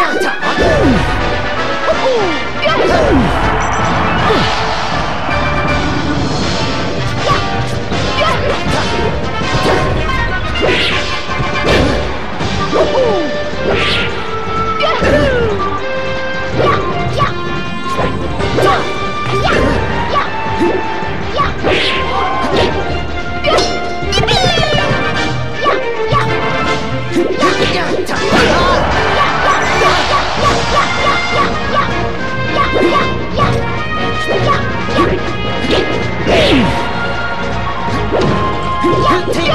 这样子 Yahoo!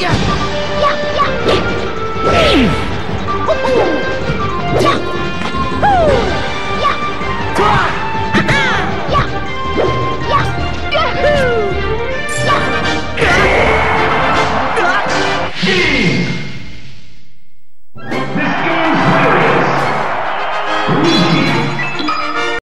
Yeah.